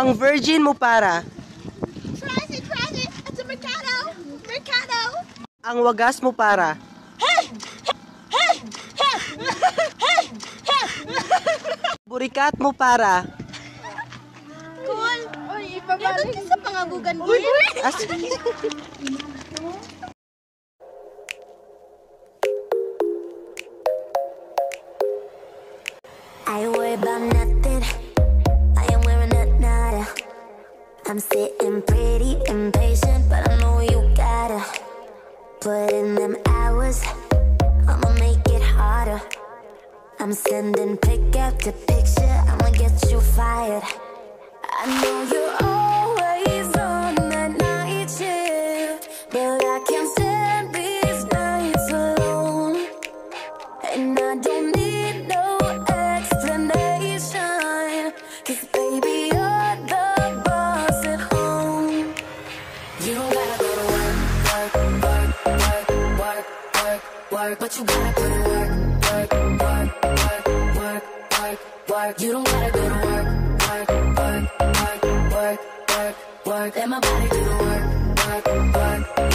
Ang virgin mo para. Crazy, crazy. It's a mercado. Mercado. Ang wagas mo para. Hey! Hey! Hey! Hey! Burikat mo para. Cool. Uy, ibabalik. Ito sa pangagugan mo. Uy, uy. I worry about nothing I'm sitting pretty impatient, but I know you gotta put in them hours. I'ma make it harder. I'm sending pic after picture. I'ma get you fired. I know you're always on that night shift, but I can't stand these nights alone. And I don't work, work, work, work, work, work. But you gotta put in work, work, work, work, work, work, work. You don't gotta go to work, work, work, work, work, work, work. Let my body do the work, work, work,